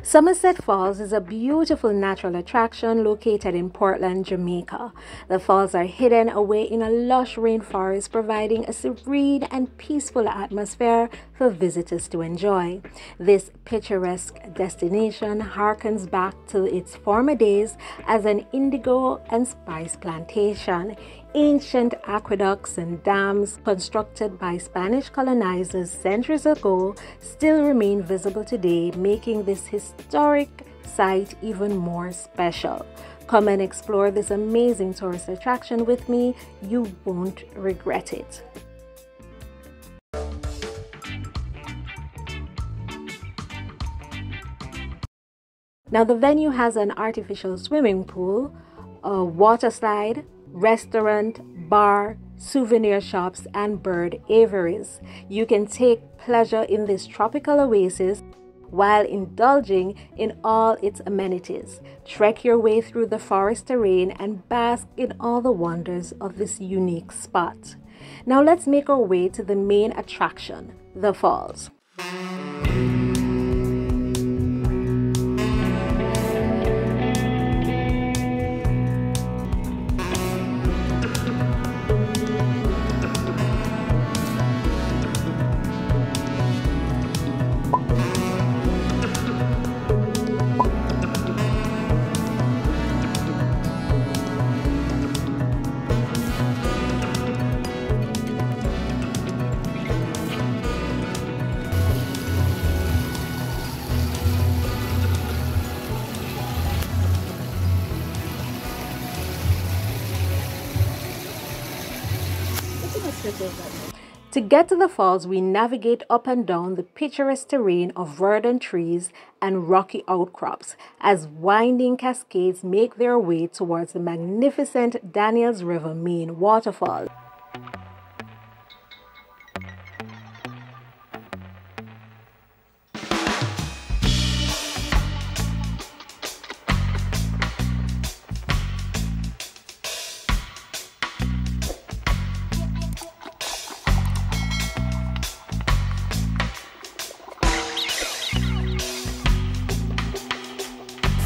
Somerset Falls is a beautiful natural attraction located in Portland, Jamaica. The falls are hidden away in a lush rainforest, providing a serene and peaceful atmosphere for visitors to enjoy. This picturesque destination harkens back to its former days as an indigo and spice plantation. Ancient aqueducts and dams constructed by Spanish colonizers centuries ago still remain visible today, making this historic site even more special. Come and explore this amazing tourist attraction with me. You won't regret it. Now, the venue has an artificial swimming pool, a water slide, restaurant, bar, souvenir shops, and bird aviaries. You can take pleasure in this tropical oasis while indulging in all its amenities. Trek your way through the forest terrain and bask in all the wonders of this unique spot. Now let's make our way to the main attraction, the falls. To get to the falls, we navigate up and down the picturesque terrain of verdant trees and rocky outcrops as winding cascades make their way towards the magnificent Daniels River main waterfall.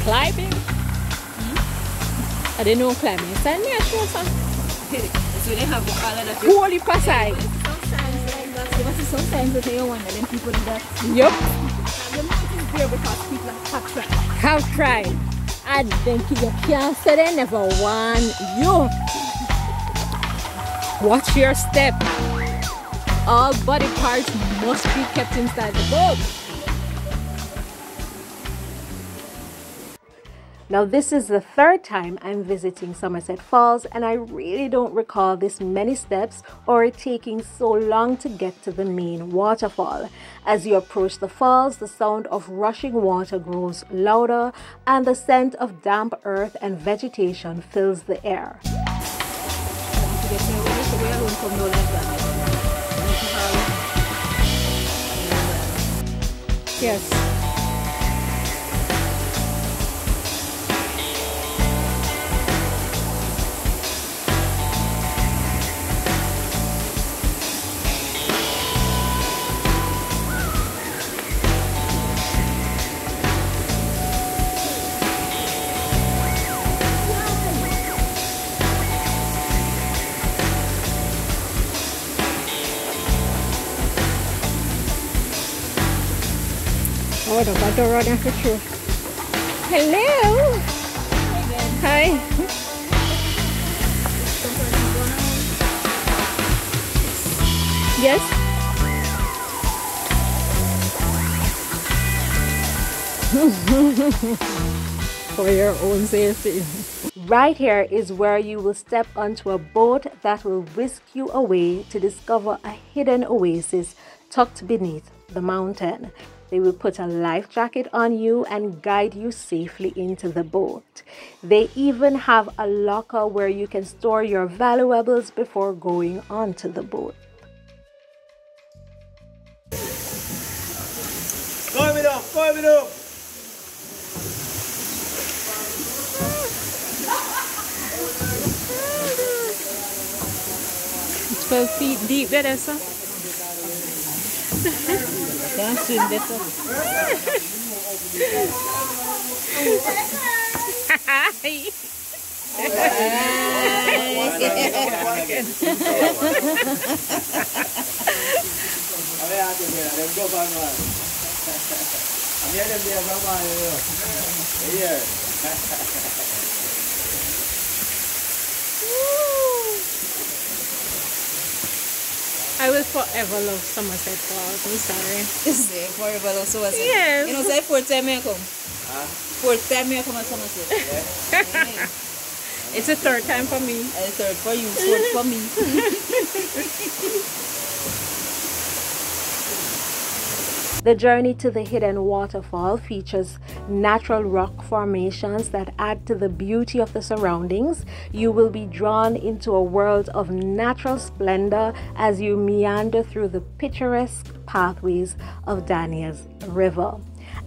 Climbing. Hmm? I didn't know climbing. Send me a show some. so they have all of that. Holy passai. Sometimes like that. But sometimes they say one them people do that. Yup. The mountains there because people have tried. Have tried. And then you can't say they never won you. Watch your step. All body parts must be kept inside the boat. Now, this is the third time I'm visiting Somerset Falls, and I really don't recall this many steps or it taking so long to get to the main waterfall. As you approach the falls, the sound of rushing water grows louder, and the scent of damp earth and vegetation fills the air. Yes. Oh, the door run after you. Hello. Hi. Yes. For your own safety. Right here is where you will step onto a boat that will whisk you away to discover a hidden oasis tucked beneath the mountain. They will put a life jacket on you and guide you safely into the boat. They even have a locker where you can store your valuables before going onto the boat. Warm it up, warm it up. 12 feet deep there, sir. Yan soon dito. Hi. अरे आते थे अरे उनको बांग मार हम ये जल्दी अब बांग मार ये I will forever love Somerset Falls. I'm sorry. This is forever love Somerset. Yes. You know, say fourth time you come. Fourth time you come at Somerset. yeah. It's the third time for me. And third for you, fourth for me. The journey to the hidden waterfall features natural rock formations that add to the beauty of the surroundings. You will be drawn into a world of natural splendor as you meander through the picturesque pathways of Daniels River.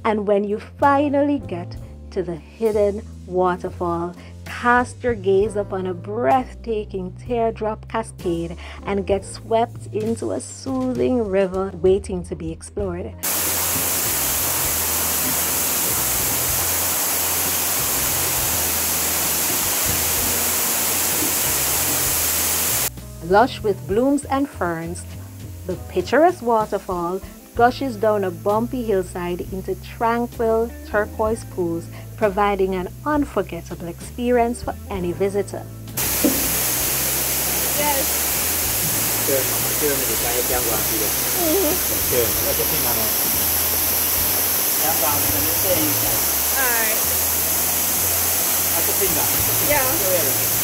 And when you finally get to the hidden waterfall, cast your gaze upon a breathtaking teardrop cascade and get swept into a soothing river waiting to be explored. lush with blooms and ferns, the picturesque waterfall gushes down a bumpy hillside into tranquil turquoise pools, providing an unforgettable experience for any visitor. Yes. All right. Yeah.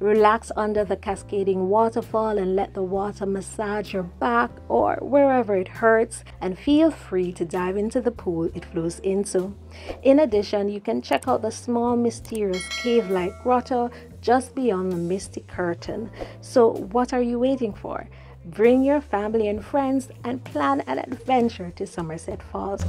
Relax under the cascading waterfall and let the water massage your back or wherever it hurts, and feel free to dive into the pool it flows into. In addition, you can check out the small, mysterious cave like grotto just beyond the misty curtain. So, what are you waiting for? Bring your family and friends and plan an adventure to Somerset Falls.